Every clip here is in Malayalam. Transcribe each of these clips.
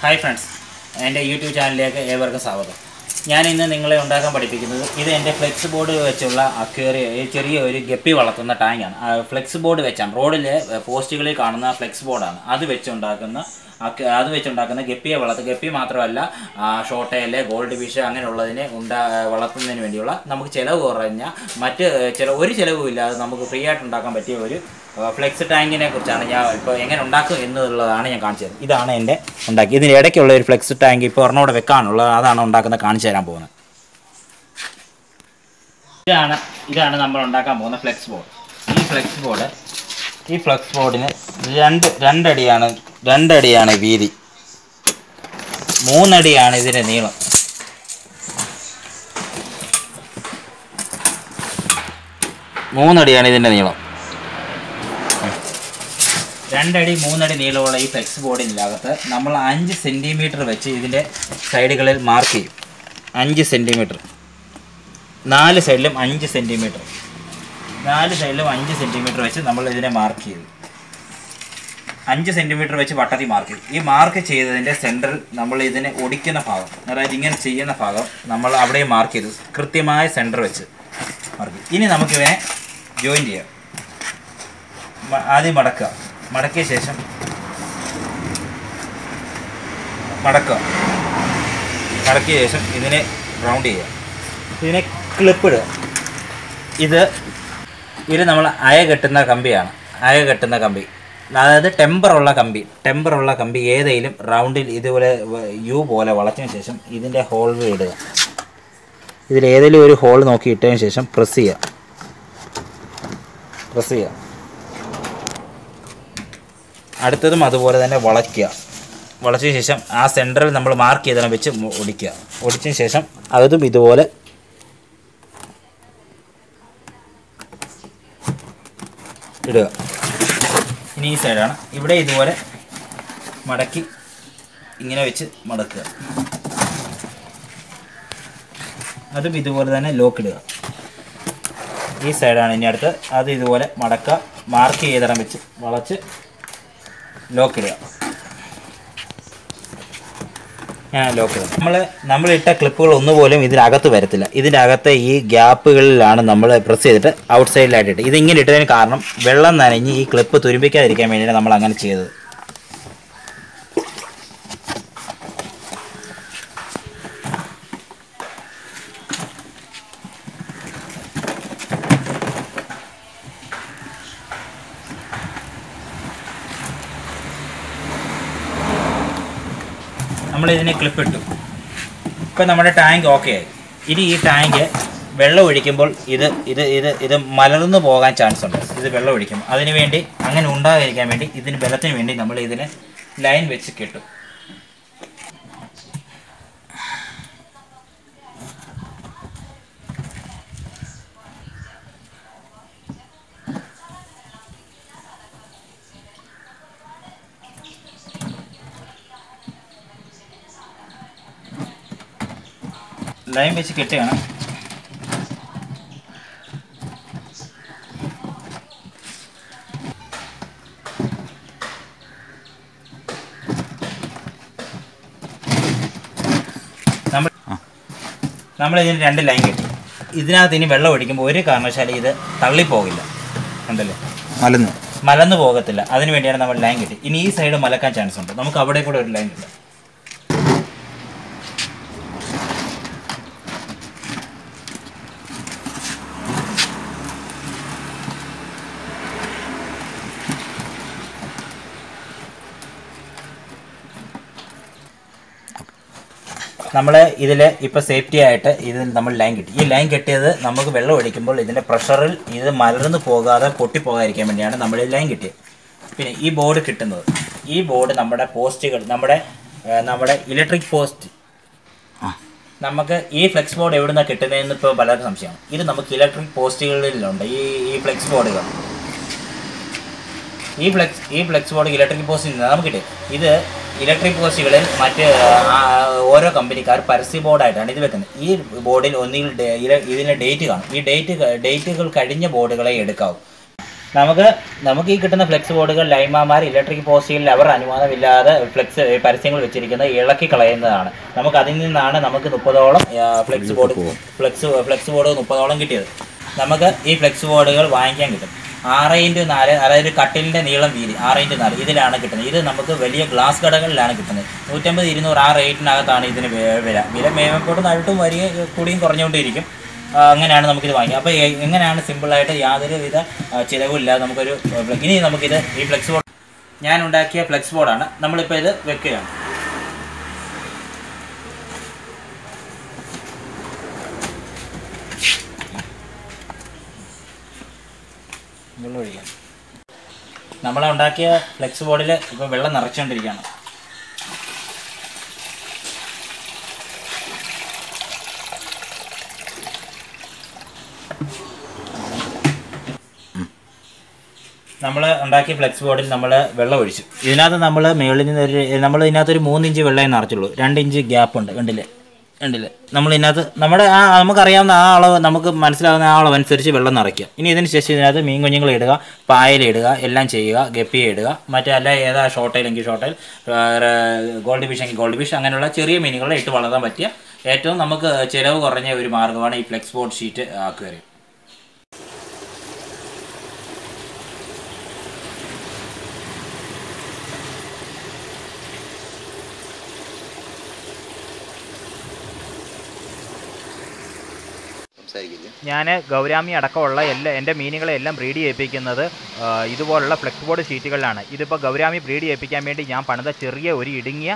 ഹായ് ഫ്രണ്ട്സ് എന്റെ യൂട്യൂബ് ചാനലിലേക്ക് ഏവർക്കും സ്വാഗതം. ഞാൻ ഇന്ന് നിങ്ങളെ ഉണ്ടാക്കാൻ പഠിപ്പിക്കുന്നത് ഇത് എന്റെ ഫ്ലെക്സ് ബോർഡ് വെച്ചുള്ള അക്വേറിയ ചെറിയ ഒരു ഗപ്പി വളർത്തുന്ന ടാങ്കാണ് ഫ്ലെക്സ് ബോർഡ് വെച്ചാണ് റോഡിലെ പോസ്റ്റുകളിൽ കാണുന്ന ഫ്ലെക്സ് ബോർഡാണ് അത് വെച്ചുണ്ടാക്കുന്ന അത് വെച്ചുണ്ടാക്കുന്ന ഗപ്പിയെ വളർത്തുക ഗപ്പി മാത്രമല്ല ഷോട്ടയിൽ ഗോൾഡ് ഫിഷ് അങ്ങനെയുള്ളതിനെ ഉണ്ടാ വളർത്തുന്നതിന് വേണ്ടിയുള്ള നമുക്ക് ചിലവ് കുറഞ്ഞ മറ്റ് ചില ഒരു ചിലവും ഇല്ലാതെ നമുക്ക് ഫ്രീ ആയിട്ട് ഉണ്ടാക്കാൻ പറ്റിയ ഒരു ഫ്ലെക്സ് ടാങ്കിനെ കുറിച്ചാണ് ഞാൻ ഇപ്പോൾ എങ്ങനെ ഉണ്ടാക്കും എന്നുള്ളതാണ് ഞാൻ കാണിച്ചു തരുന്നത്. ഇതാണ് എന്റെ ഉണ്ടാക്കി. ഇതിന് ഇടയ്ക്കുള്ള ഒരു ഫ്ലെക്സ് ടാങ്ക് ഇപ്പോൾ ഒരെണ്ണോടെ വെക്കാനുള്ളത്. അതാണ് ഉണ്ടാക്കുന്നത് കാണിച്ചു തരാൻ പോകുന്നത്. ഇതാണ് ഇതാണ് നമ്മൾ ഉണ്ടാക്കാൻ പോകുന്ന ഫ്ലെക്സ് ബോർഡ്. ഈ ഫ്ലെക്സ് ബോർഡ് ഈ ഫ്ലെക്സ് ബോർഡിന് രണ്ട് രണ്ടടിയാണ് രണ്ടടിയാണ് വീതി. മൂന്നടിയാണ് ഇതിന്റെ നീളം. മൂന്നടിയാണ് ഇതിന്റെ നീളം. രണ്ടടി മൂന്നടി നീളമുള്ള ഈ ഫ്ലെക്സ് ബോർഡിനകത്ത് നമ്മൾ അഞ്ച് സെന്റിമീറ്റർ വെച്ച് ഇതിന്റെ സൈഡുകളിൽ മാർക്ക് ചെയ്യും. അഞ്ച് സെന്റിമീറ്റർ നാല് സൈഡിലും അഞ്ച് സെന്റിമീറ്റർ നാല് സൈഡിലും അഞ്ച് സെന്റിമീറ്റർ വെച്ച് നമ്മൾ ഇതിനെ മാർക്ക് ചെയ്തു അഞ്ച് സെന്റിമീറ്റർ വെച്ച് വട്ടത്തി മാർക്ക് ചെയ്തു ഈ മാർക്ക് ചെയ്തതിന്റെ സെന്ററിൽ നമ്മൾ ഇതിനെ ഒടിക്കുന്ന ഭാഗം അതായത് ഇങ്ങനെ ചെയ്യുന്ന ഭാഗം നമ്മൾ അവിടെ മാർക്ക് ചെയ്തു കൃത്യമായ സെന്റർ വെച്ച് മാർക്ക് ഇനി നമുക്കിവനെ ജോയിൻ ചെയ്യാം. ആദ്യം മടക്കുക. മടക്കിയ ശേഷം മടക്കുക. മടക്കിയ ശേഷം ഇതിനെ റൗണ്ട് ചെയ്യുക. ഇതിനെ ക്ലിപ്പിടുക ഇത് ഇത് നമ്മൾ അയ കെട്ടുന്ന കമ്പിയാണ്. അയ കെട്ടുന്ന കമ്പി. അതായത് ടെമ്പറുള്ള കമ്പി. ടെമ്പറുള്ള കമ്പി ഏതെങ്കിലും റൗണ്ടിൽ ഇതുപോലെ യു പോലെ വളച്ചതിന് ശേഷം ഇതിന്റെ ഹോൾ ഇടുക. ഇതിൽ ഏതെങ്കിലും ഒരു ഹോൾ നോക്കി ഇട്ടതിന് ശേഷം പ്രസ് ചെയ്യുക. പ്രസ് ചെയ്യുക. അടുത്തതും അതുപോലെ തന്നെ വളയ്ക്കുക. വളച്ചതിന് ശേഷം ആ സെന്ററിൽ നമ്മൾ മാർക്ക് ചെയ്തതിനെ വെച്ച് ഒടിക്കുക. ഒടിച്ചതിന് ശേഷം അതും ഇതുപോലെ ഇടുക. ഇനി ഈ സൈഡാണ്. ഇവിടെ ഇതുപോലെ മടക്കി ഇങ്ങനെ വെച്ച് മടക്കുക. അതും ഇതുപോലെ തന്നെ ലോക്ക് ഇടുക. ഈ സൈഡാണ് ഇനി അടുത്ത് അത് ഇതുപോലെ മടക്കുക. മാർക്ക് ചെയ്തിടം വെച്ച് വളച്ച് ലോക്ക് ഇടുക ഞാൻ ലോക്ക് ചെയ്യാം നമ്മൾ നമ്മളിട്ട ക്ലിപ്പുകൾ ഒന്നുപോലും ഇതിനകത്ത് വരത്തില്ല. ഇതിന്റെ അകത്തെ ഈ ഗ്യാപ്പുകളിലാണ് നമ്മൾ പ്രസ് ചെയ്തിട്ട് ഔട്ട് സൈഡിലായിട്ട് ഇട്ട് ഇതിങ്ങനെ ഇട്ടതിന് കാരണം വെള്ളം നനഞ്ഞ് ഈ ക്ലിപ്പ് തുരുമ്പിക്കാതിരിക്കാൻ വേണ്ടിയാണ് നമ്മൾ അങ്ങനെ ചെയ്തത്. നമ്മൾ ഇതിനെ ക്ലിപ്പ് ഇട്ടു. ഇപ്പം നമ്മുടെ ടാങ്ക് ഓക്കെ ആയി. ഇനി ഈ ടാങ്ക് വെള്ളം ഒഴിക്കുമ്പോൾ ഇത് ഇത് ഇത് ഇത് മലർന്നു പോകാൻ ചാൻസ് ഉണ്ട്. ഇത് വെള്ളം ഒഴിക്കും. അതിനുവേണ്ടി അങ്ങനെ ഉണ്ടാകാതിരിക്കാൻ വേണ്ടി ഇതിന് ബലത്തിന് വേണ്ടി നമ്മൾ ഇതിനെ ലൈൻ വെച്ച് കെട്ടും. ലൈൻ വെച്ച് കെട്ടുകയാണ്. നമ്മൾ ഇതിന് രണ്ട് ലൈൻ കെട്ടി. ഇതിനകത്ത് ഇനി വെള്ളം ഒഴിക്കുമ്പോൾ ഒരു കാരണവശാലും ഇത് തള്ളിപ്പോകില്ല. ഉണ്ടല്ലേ? മലന്ന്. മലന്ന് പോകത്തില്ല. അതിന് വേണ്ടിയാണ് നമ്മൾ ലൈൻ കെട്ടി. ഇനി ഈ സൈഡ് മലക്കാൻ ചാൻസ് ഉണ്ട്. നമുക്ക് അവിടെ കൂടെ ഒരു ലൈൻ കിട്ടും നമ്മൾ ഇതിൽ ഇപ്പോൾ സേഫ്റ്റി ആയിട്ട് ഇതിൽ നമ്മൾ ലൈൻ കെട്ടി. ഈ ലൈൻ കെട്ടിയത് നമുക്ക് വെള്ളം ഒഴിക്കുമ്പോൾ ഇതിന്റെ പ്രഷറിൽ ഇത് മലർന്നു പോകാതെ പൊട്ടിപ്പോകാതിരിക്കാൻ വേണ്ടിയാണ് നമ്മൾ ഈ ലൈൻ കിട്ടിയത് പിന്നെ ഈ ബോർഡ് കിട്ടുന്നത്. ഈ ബോർഡ് നമ്മുടെ പോസ്റ്റുകൾ നമ്മുടെ നമ്മുടെ ഇലക്ട്രിക് പോസ്റ്റ് നമുക്ക് ഈ ഫ്ലെക്സ് ബോർഡ് എവിടെ നിന്നാണ് കിട്ടുന്നതെന്ന് ഇപ്പോൾ പലർക്കും സംശയമാണ്. ഇത് നമുക്ക് ഇലക്ട്രിക് പോസ്റ്റുകളിലുണ്ട് ഈ ഈ ഫ്ലെക്സ് ബോർഡുകൾ ഈ ഫ്ലെക്സ് ഈ ഫ്ലെക്സ് ബോർഡ് ഇലക്ട്രിക് പോസ്റ്റിൽ നിന്ന് നമുക്ക് കിട്ടി ഇത് ഇലക്ട്രിക് പോസ്റ്റുകളിൽ മറ്റ് ഓരോ കമ്പനിക്കാർ പരസ്യ ബോർഡായിട്ടാണ് ഇത് വെക്കുന്നത്. ഈ ബോർഡിൽ ഒന്നുകിൽ ഇതിന്റെ ഡേറ്റ് കാണും. ഈ ഡേറ്റ് ഡേറ്റുകൾ കഴിഞ്ഞ ബോർഡുകളെ എടുക്കാവും. നമുക്ക് നമുക്ക് ഈ കിട്ടുന്ന ഫ്ലെക്സ് ബോർഡുകൾ ലൈമാമാർ ഇലക്ട്രിക് പോസ്റ്റുകളിൽ അവർ അനുവാദമില്ലാതെ ഫ്ലെക്സ് പരസ്യങ്ങൾ വെച്ചിരിക്കുന്നത് ഇളക്കി കളയുന്നതാണ്. നമുക്ക് അതിൽ നിന്നാണ് നമുക്ക് മുപ്പതോളം flex board flex flex board മുപ്പതോളം കിട്ടിയത്. നമുക്ക് ഈ ഫ്ലെക്സ് ബോർഡുകൾ വാങ്ങിക്കാൻ കിട്ടും. ആറ് ഇന്റു നാല് അതായത് കട്ടിലിന്റെ നീളം വീതി ആറ് ഇന്റു നാല്. ഇതിലാണ് കിട്ടുന്നത്. ഇത് നമുക്ക് വലിയ ഗ്ലാസ് കടകളിലാണ് കിട്ടുന്നത്. നൂറ്റമ്പത് ഇരുന്നൂറ് ആ റേറ്റിനകത്താണ് ഇതിന് വില വില മേമപ്പോട്ട് താഴോട്ടും വരിക കൂടിയും കുറഞ്ഞുകൊണ്ടിരിക്കും. അങ്ങനെയാണ് നമുക്കിത് വാങ്ങിയത് അപ്പോൾ എങ്ങനെയാണ് സിമ്പിളായിട്ട് യാതൊരു വിധ ആ, ചിലവുമില്ലാതെ നമുക്കൊരു ഇനി നമുക്കിത് ഈ ഫ്ലെക്സ് ബോർഡ് ഞാൻ ഉണ്ടാക്കിയ ഫ്ലെക്സ് ബോർഡാണ്. നമ്മളിപ്പോൾ ഇത് വെക്കുകയാണ്. വെള്ളം ഒഴിക്കാം നമ്മൾ ഉണ്ടാക്കിയ ഫ്ലെക്സ് ബോർഡിൽ ഇപ്പോൾ വെള്ളം നിറച്ചുകൊണ്ടിരിക്കുകയാണ്. നമ്മൾ ഉണ്ടാക്കിയ ഫ്ലെക്സ് ബോർഡിൽ നമ്മൾ വെള്ളം ഒഴിച്ചു ഇതിനകത്ത് നമ്മൾ മുകളിൽ നിന്ന് ഒരു നമ്മൾ ഇതിനകത്ത് ഒരു മൂന്നിഞ്ച് വെള്ളമേ നിറച്ചുള്ളൂ. രണ്ട് ഇഞ്ച് ഗ്യാപ്പ് ഉണ്ട് കണ്ടില്ലേ? കണ്ടില്ലേ നമ്മൾ ഇതിനകത്ത് നമ്മുടെ ആ നമുക്കറിയാവുന്ന ആ അളവ് നമുക്ക് മനസ്സിലാവുന്ന ആ അളവ് അനുസരിച്ച് വെള്ളം നിറയ്ക്കുക. ഇനി ഇതിന് ശേഷം ഇതിനകത്ത് മീൻ കുഞ്ഞുങ്ങൾ ഇടുക പായൽ ഇടുക എല്ലാം ചെയ്യുക ഗപ്പി ഇടുക മറ്റേ അല്ല ഏതാ ഷോർട്ടൈലെങ്കിൽ ഷോർട്ടൈൽ ഗോൾഡ് ഫിഷ് എങ്കിൽ ഗോൾഡ് ഫിഷ് അങ്ങനെയുള്ള ചെറിയ മീനുകളെ ഇട്ട് വളർത്താൻ പറ്റിയ ഏറ്റവും നമുക്ക് ചിലവ് കുറഞ്ഞ ഒരു മാർഗമാണ് ഈ ഫ്ലെക്സ് ബോർഡ് ഷീറ്റ് ആക്കുകയും. ഞാൻ ഗൗരാമി അടക്കമുള്ള എല്ലാ എന്റെ മീനുകളെ എല്ലാം ബ്രീഡ് ചെയ്യിപ്പിക്കുന്നത് ഇതുപോലുള്ള ഫ്ലെക്സ് ബോർഡ് ഷീറ്റുകളിലാണ് ഇതിപ്പോൾ ഗൗരാമി ബ്രീഡ് ചെയ്യിപ്പിക്കാൻ വേണ്ടി ഞാൻ പണിത ചെറിയ ഒരു ഇടുങ്ങിയ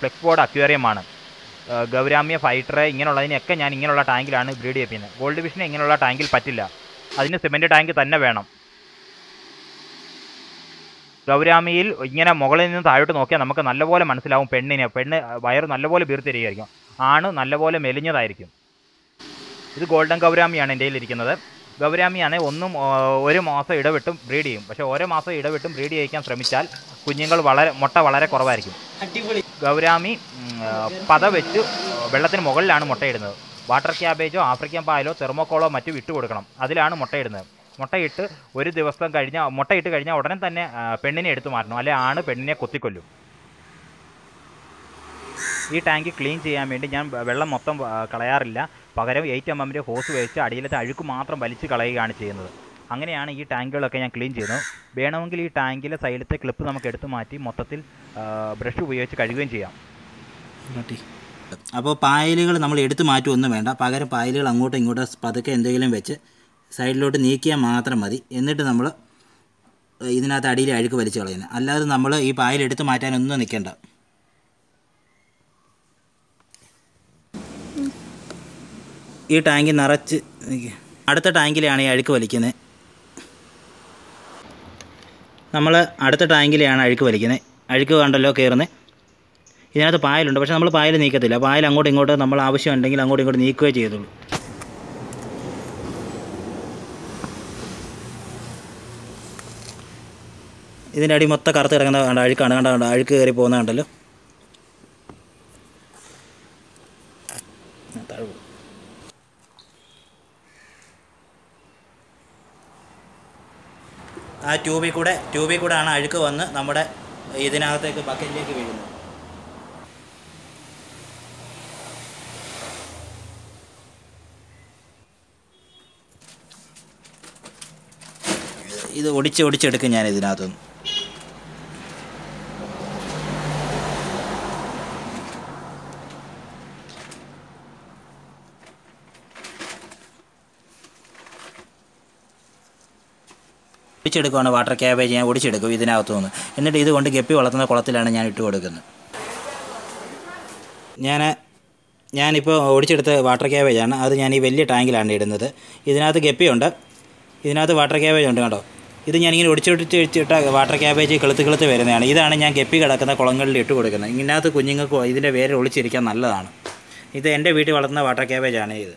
ഫ്ലെക്സ് ബോർഡ് അക്വേറിയമാണ് ഗൗരാമ്യ ഫൈറ്റർ ഇങ്ങനെയുള്ളതിനെയൊക്കെ ഞാൻ ഇങ്ങനെയുള്ള ടാങ്കിലാണ് ബ്രീഡ് ചെയ്യിപ്പിക്കുന്നത്. ഗോൾഡ് ഫിഷിനെ ഇങ്ങനെയുള്ള ടാങ്കിൽ പറ്റില്ല. അതിന് സിമെന്റ് ടാങ്ക് തന്നെ വേണം. ഗൗരാമിയിൽ ഇങ്ങനെ മുകളിൽ നിന്ന് താഴോട്ട് നോക്കിയാൽ നമുക്ക് നല്ലപോലെ മനസ്സിലാവും പെണ്ണിനെ. പെണ്ണ് വയറ് നല്ലപോലെ വീർത്തിരിക്കുകയായിരിക്കും ആണ് നല്ലപോലെ മെലിഞ്ഞതായിരിക്കും. ഇത് ഗോൾഡൻ ഗൗരാമിയാണ് എന്റെ ഇരിക്കുന്നത് ഗൗരാമിയാണ് ഒന്നും ഒരു മാസം ഇടവിട്ടും ബ്രീഡ് ചെയ്യും. പക്ഷേ ഓരോ മാസം ഇടവിട്ടും ബ്രീഡ് ചെയ്യിക്കാൻ ശ്രമിച്ചാൽ കുഞ്ഞുങ്ങൾ വളരെ മുട്ട വളരെ കുറവായിരിക്കും. ഗൗരാമി പത വെച്ച് വെള്ളത്തിന് മുകളിലാണ് മുട്ടയിടുന്നത് വാട്ടർ ക്യാബേജോ ആഫ്രിക്കൻ പായലോ തെർമോക്കോളോ മറ്റും ഇട്ട് കൊടുക്കണം. അതിലാണ് മുട്ടയിടുന്നത് മുട്ടയിട്ട് ഒരു ദിവസം കഴിഞ്ഞ മുട്ടയിട്ട് കഴിഞ്ഞാൽ ഉടനെ തന്നെ പെണ്ണിനെ എടുത്തു മാറ്റണം. അല്ലെ ആണ് പെണ്ണിനെ കൊത്തിക്കൊല്ലും. ഈ ടാങ്ക് ക്ലീൻ ചെയ്യാൻ വേണ്ടി ഞാൻ വെള്ളം മൊത്തം കളയാറില്ല. പകരം എയ്റ്റ് എം എമ്മിന്റെ ഹോസ് വെച്ച് അടിയിലത്തെ അഴുക്ക് മാത്രം വലിച്ച് കളയുകയാണ് ചെയ്യുന്നത്. അങ്ങനെയാണ് ഈ ടാങ്കുകളൊക്കെ ഞാൻ ക്ലീൻ ചെയ്യുന്നത്. വേണമെങ്കിൽ ഈ ടാങ്കിലെ സൈഡിലത്തെ ക്ലിപ്പ് നമുക്ക് എടുത്തു മാറ്റി മൊത്തത്തിൽ ബ്രഷ് ഉപയോഗിച്ച് കഴുകുകയും ചെയ്യാം. അപ്പോൾ പായലുകൾ നമ്മൾ എടുത്തു മാറ്റുമൊന്നും വേണ്ട. പകരം പായലുകൾ അങ്ങോട്ടും ഇങ്ങോട്ടും പതുക്കെ എന്തെങ്കിലും വെച്ച് സൈഡിലോട്ട് നീക്കിയാൽ മാത്രം മതി. എന്നിട്ട് നമ്മൾ ഇതിനകത്ത് അടിയിൽ അഴുക്ക് വലിച്ചു കളയുന്നത്. അല്ലാതെ നമ്മൾ ഈ പായൽ എടുത്ത് മാറ്റാനൊന്നും നിൽക്കണ്ട. ഈ ടാങ്ക് നിറച്ച് അടുത്ത ടാങ്കിലാണ് ഈ അഴുക്ക് വലിക്കുന്നത്. നമ്മൾ അടുത്ത ടാങ്കിലാണ് അഴുക്ക് വലിക്കുന്നത്. അഴുക്ക് കണ്ടല്ലോ കയറുന്നത് ഇതിനകത്ത് പായലുണ്ട് പക്ഷേ നമ്മൾ പായൽ നീക്കത്തില്ല. പായൽ അങ്ങോട്ടും ഇങ്ങോട്ടും നമ്മൾ ആവശ്യമുണ്ടെങ്കിൽ അങ്ങോട്ടും ഇങ്ങോട്ടും നീക്കുകയേ ചെയ്തുള്ളൂ ഇതിന്റെ അടി മൊത്തം കറുത്ത് കിടക്കുന്ന കണ്ട അഴുക്കാണ്. കണ്ട കണ്ട അഴുക്ക് കയറി പോകുന്ന കണ്ടല്ലോ. ആ ട്യൂബിൽ കൂടെ ട്യൂബിൽ കൂടെ ആണ് അഴുക്ക് വന്ന് നമ്മുടെ ഇതിനകത്തേക്ക് ബക്കറ്റിലേക്ക് വീഴുന്നത്. ഇത് ഒടിച്ച് ഒടിച്ചെടുക്കും ഞാൻ ഇതിനകത്തുനിന്ന്. ഒടിച്ചെടുക്കുവാണ് വാട്ടർ ക്യാബേജ് ഞാൻ ഒടിച്ചെടുക്കും ഇതിനകത്തു നിന്ന്. എന്നിട്ട് ഇതുകൊണ്ട് ഗപ്പി വളർത്തുന്ന കുളത്തിലാണ് ഞാൻ ഇട്ട് കൊടുക്കുന്നത്. ഞാൻ ഞാനിപ്പോൾ ഒടിച്ചെടുത്ത വാട്ടർ ക്യാബേജാണ് അത് ഞാൻ ഈ വലിയ ടാങ്കിലാണ് ഇടുന്നത്. ഇതിനകത്ത് ഗപ്പിയുണ്ട്. ഇതിനകത്ത് വാട്ടർ ക്യാബേജ് ഉണ്ട് കേട്ടോ ഇത് ഞാനിങ്ങനെ ഒടിച്ചൊടിച്ച് വാട്ടർ ക്യാബേജ് കിളുത്ത് കിളുത്ത് വരുന്നതാണ്. ഇതാണ് ഞാൻ ഗപ്പി കിടക്കുന്ന കുളങ്ങളിൽ ഇട്ട് കൊടുക്കുന്നത്. ഇതിനകത്ത് കുഞ്ഞുങ്ങൾക്ക് ഇതിന്റെ വേര് ഒളിച്ചിരിക്കാൻ നല്ലതാണ്. ഇത് എന്റെ വീട്ടിൽ വളർത്തുന്ന വാട്ടർ ക്യാബേജാണ് ഇത്.